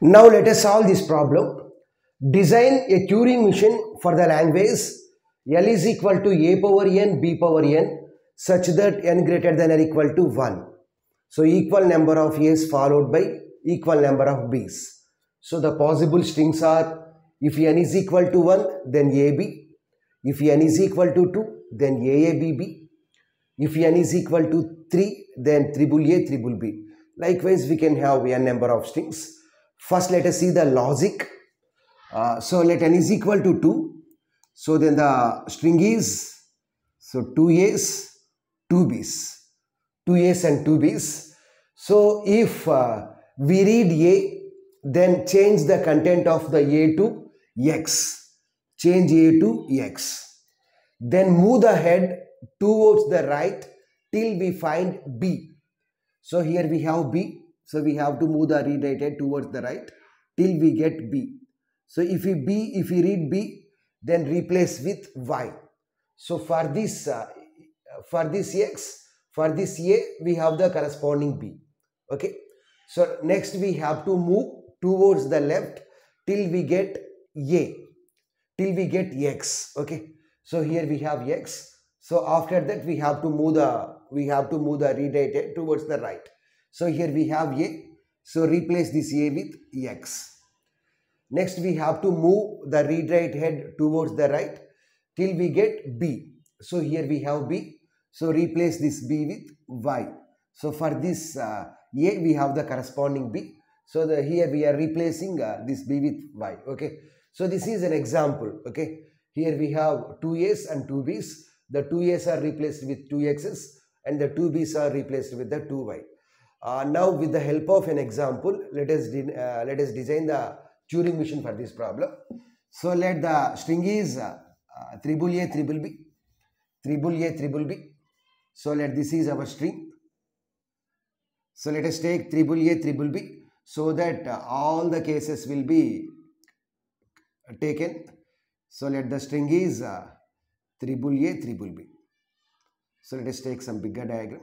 Now let us solve this problem. Design a Turing machine for the language L is equal to a power n, b power n such that n greater than or equal to 1. So equal number of a's followed by equal number of b's. So the possible strings are if n is equal to 1 then ab, if n is equal to 2 then aabb, if n is equal to 3 then triple a triple b. Likewise we can have n number of strings. First let us see the logic. Uh, so let n is equal to 2. So then the string is so 2a's, 2b's, 2a's and 2b's. So if uh, we read a then change the content of the a to x. Change a to x. Then move the head towards the right till we find b. So here we have b. So we have to move the read head towards the right till we get b. So if we b, if we read b, then replace with y. So for this, uh, for this x, for this a, we have the corresponding b. Okay. So next we have to move towards the left till we get a, till we get x. Okay. So here we have x. So after that we have to move the, we have to move the read head towards the right. So here we have a. So replace this a with x. Next we have to move the read write head towards the right till we get b. So here we have b. So replace this b with y. So for this uh, a we have the corresponding b. So the here we are replacing uh, this b with y. Okay. So this is an example. Okay. Here we have two a's and two b's. The two a's are replaced with two x's and the two b's are replaced with the two y. Uh, now with the help of an example, let us uh, let us design the Turing machine for this problem. So let the string is uh, uh, triple A triple B, triple A triple B. So let this is our string. So let us take triple A triple B so that uh, all the cases will be taken. So let the string is uh, triple A triple B. So let us take some bigger diagram.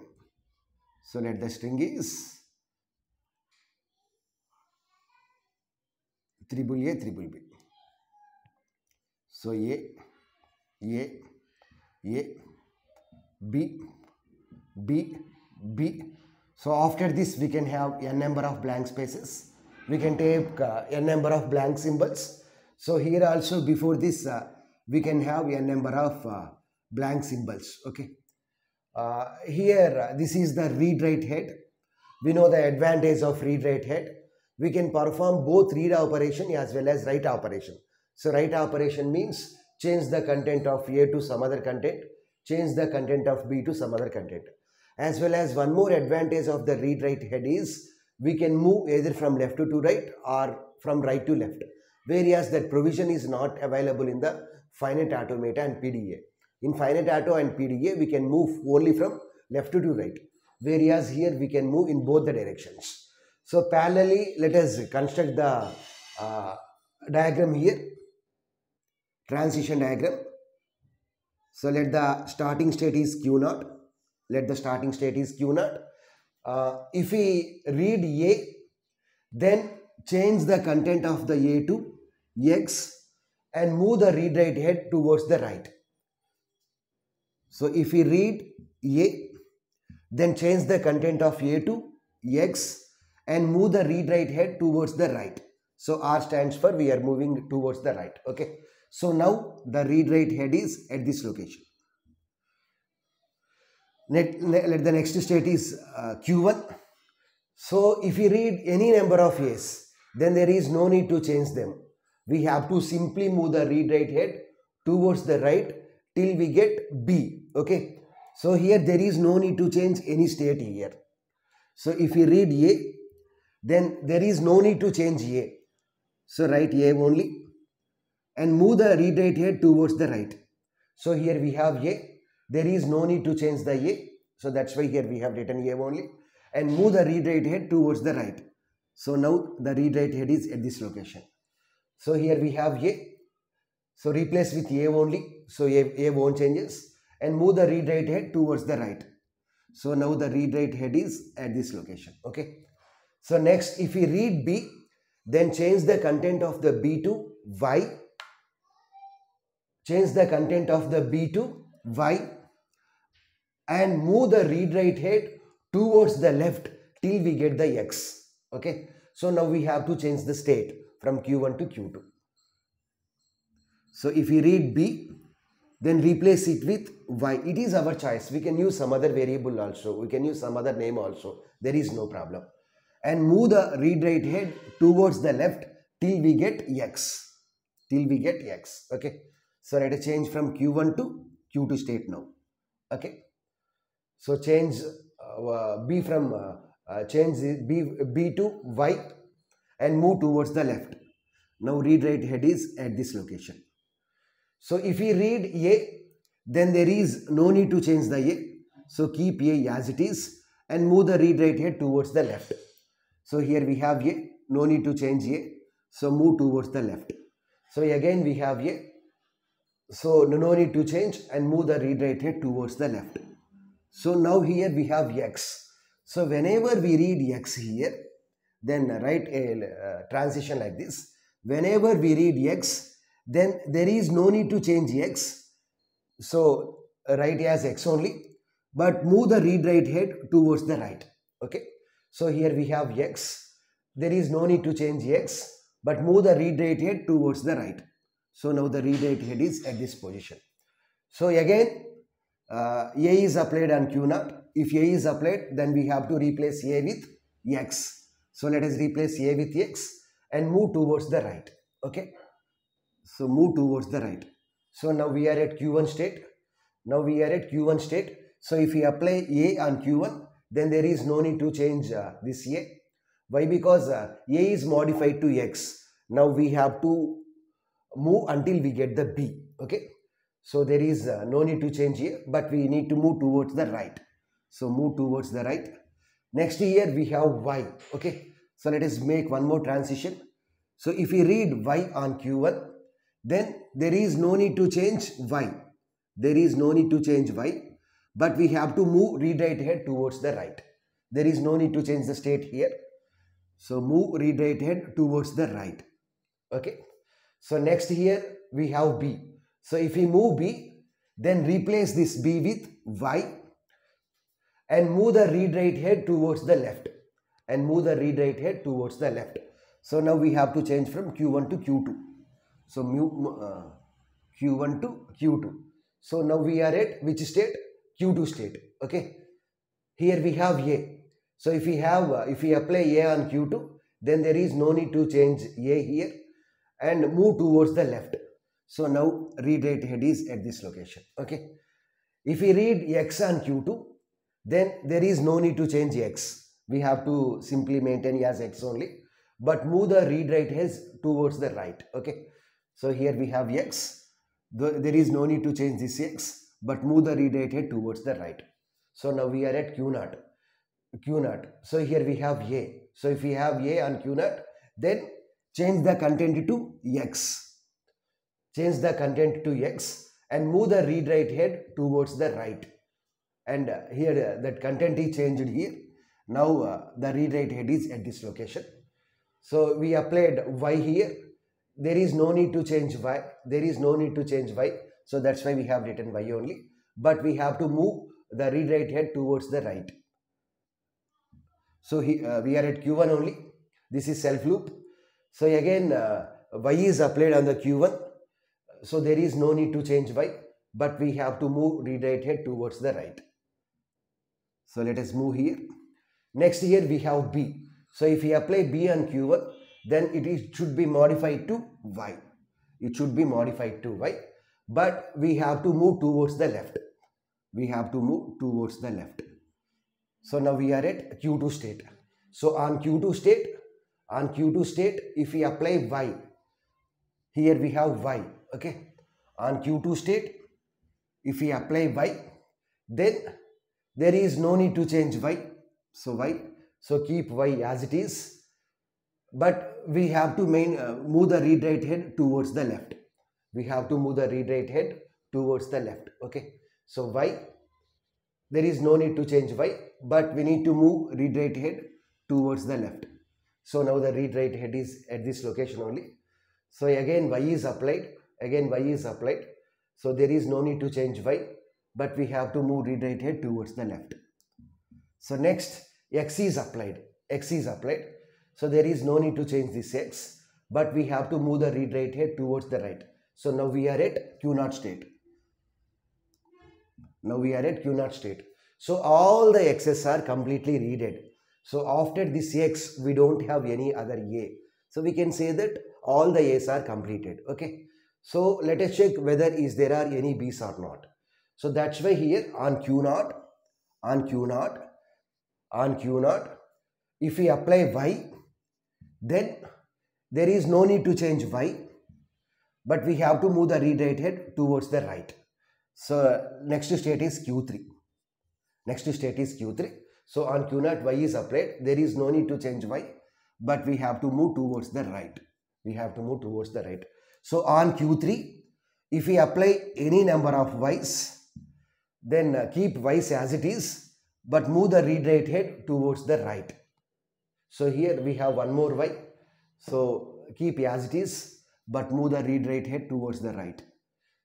So let the string is triple A triple B. So A, A, A, B, B, B. So after this we can have n number of blank spaces. We can take uh, n number of blank symbols. So here also before this uh, we can have n number of uh, blank symbols. Okay. Uh, here this is the read write head. We know the advantage of read write head. We can perform both read operation as well as write operation. So write operation means change the content of A to some other content, change the content of B to some other content. As well as one more advantage of the read write head is we can move either from left to right or from right to left. Whereas that provision is not available in the finite automata and PDA. In finite auto and PDA we can move only from left to right. Whereas here we can move in both the directions. So parallelly let us construct the uh, diagram here transition diagram. So let the starting state is Q naught. Let the starting state is Q naught. Uh, if we read A, then change the content of the A to X and move the read write head towards the right. So if we read A, then change the content of A to X and move the read write head towards the right. So R stands for we are moving towards the right. Okay. So now the read write head is at this location. Let, let the next state is uh, Q1. So if we read any number of A's, then there is no need to change them. We have to simply move the read write head towards the right till we get B. Okay. So here there is no need to change any state here. So if we read A, then there is no need to change A. So write A only and move the read write head towards the right. So here we have A. There is no need to change the A. So that's why here we have written A only and move the read write head towards the right. So now the read write head is at this location. So here we have A. So replace with A only. So A, A won't changes and move the read write head towards the right. So now the read write head is at this location. Okay. So next if we read B then change the content of the B to Y, change the content of the B to Y and move the read write head towards the left till we get the X. Okay. So now we have to change the state from Q1 to Q2. So if we read B, then replace it with Y. It is our choice. We can use some other variable also. We can use some other name also. There is no problem. And move the read write head towards the left till we get X. Till we get X. Okay. So let us change from Q1 to Q2 state now. Okay. So change uh, B from uh, uh, change B, B to Y and move towards the left. Now read write head is at this location. So if we read A, then there is no need to change the A. So keep A as it is and move the read write here towards the left. So here we have A, no need to change A. So move towards the left. So again we have A. So no need to change and move the read write here towards the left. So now here we have X. So whenever we read X here, then write a uh, transition like this. Whenever we read X, then there is no need to change X. So write as X only, but move the read write head towards the right. Okay. So here we have X. There is no need to change X, but move the read write head towards the right. So now the read write head is at this position. So again uh, A is applied on Q naught. If A is applied, then we have to replace A with X. So let us replace A with X and move towards the right. Okay. So move towards the right. So now we are at Q1 state. Now we are at Q1 state. So if we apply A on Q1, then there is no need to change uh, this A. Why? Because uh, A is modified to X. Now we have to move until we get the B. Okay. So there is uh, no need to change here, but we need to move towards the right. So move towards the right. Next here we have Y. Okay. So let us make one more transition. So if we read Y on Q1, then there is no need to change Y. There is no need to change Y, but we have to move read write head towards the right. There is no need to change the state here. So move read write head towards the right. Okay. So next here we have B. So if we move B, then replace this B with Y and move the read write head towards the left and move the read write head towards the left. So now we have to change from Q1 to Q2. So mu, uh, Q1 to Q2. So now we are at which state? Q2 state. Okay. Here we have A. So if we have, uh, if we apply A on Q2, then there is no need to change A here and move towards the left. So now read write head is at this location. Okay. If we read x on q2, then there is no need to change x. We have to simply maintain as x only. But move the read write heads towards the right. Okay. So here we have x. There is no need to change this x. But move the head towards the right. So now we are at q naught. Q naught. So here we have a. So if we have a on q naught, then change the content to x change the content to X and move the read write head towards the right. And uh, here uh, that content is changed here. Now uh, the read write head is at this location. So we applied Y here. There is no need to change Y. There is no need to change Y. So that's why we have written Y only. But we have to move the read write head towards the right. So he, uh, we are at Q1 only. This is self loop. So again uh, Y is applied on the Q1 so there is no need to change y, but we have to move read write head towards the right. So let us move here. Next here we have B. So if we apply B on Q1, then it is, should be modified to Y. It should be modified to Y. But we have to move towards the left. We have to move towards the left. So now we are at Q2 state. So on Q2 state, on Q2 state, if we apply Y, here we have Y okay on q2 state if we apply y then there is no need to change y so y so keep y as it is but we have to main uh, move the read write head towards the left we have to move the read write head towards the left okay so y there is no need to change y but we need to move read write head towards the left So now the read write head is at this location only. So again y is applied, again y is applied. So there is no need to change y, but we have to move read write head towards the left. So next x is applied, x is applied. So there is no need to change this x, but we have to move the read write head towards the right. So now we are at Q naught state. Now we are at Q naught state. So all the x's are completely readed. So after this x, we don't have any other a. So we can say that all the a's are completed. Okay. So let us check whether is there are any b's or not. So that's why here on Q naught, on Q naught, on Q naught, if we apply y, then there is no need to change y, but we have to move the read write head towards the right. So next state is Q3. Next state is Q3. So on Q naught y is applied. There is no need to change y, but we have to move towards the right. We have to move towards the right. So on Q3, if we apply any number of y's, then uh, keep y's as it is, but move the read write head towards the right. So here we have one more y. So keep as it is, but move the read write head towards the right.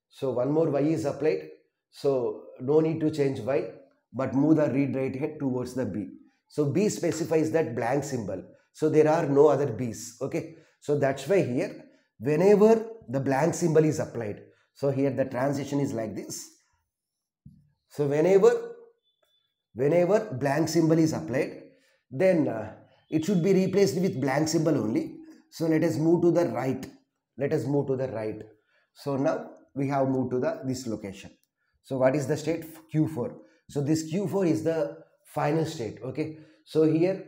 So one more y is applied. So no need to change y, but move the read write head towards the b. So b specifies that blank symbol. So there are no other b's. Okay. So that's why here, whenever the blank symbol is applied, so here the transition is like this. So whenever, whenever blank symbol is applied, then uh, it should be replaced with blank symbol only. So let us move to the right. Let us move to the right. So now we have moved to the this location. So what is the state? Q4. So this Q4 is the final state. Okay. So here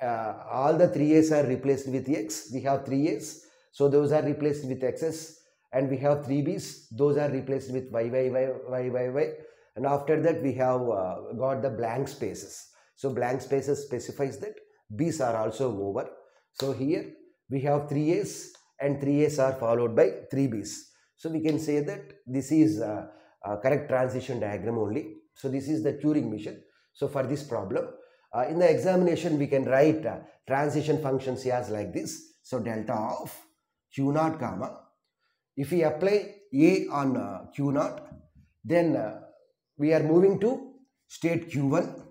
uh, all the three A's are replaced with X. We have three A's. So those are replaced with X's and we have three B's. Those are replaced with Y, Y, Y, Y, Y, Y. And after that we have uh, got the blank spaces. So blank spaces specifies that B's are also over. So here we have three A's and three A's are followed by three B's. So we can say that this is a, a correct transition diagram only. So this is the Turing machine. So for this problem, uh, in the examination we can write uh, transition functions as like this. So delta of Q naught comma. If we apply A on uh, Q naught, then uh, we are moving to state Q1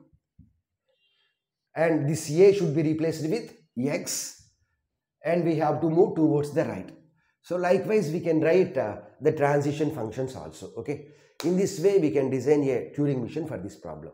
and this A should be replaced with X and we have to move towards the right. So likewise we can write uh, the transition functions also okay. In this way we can design a Turing machine for this problem.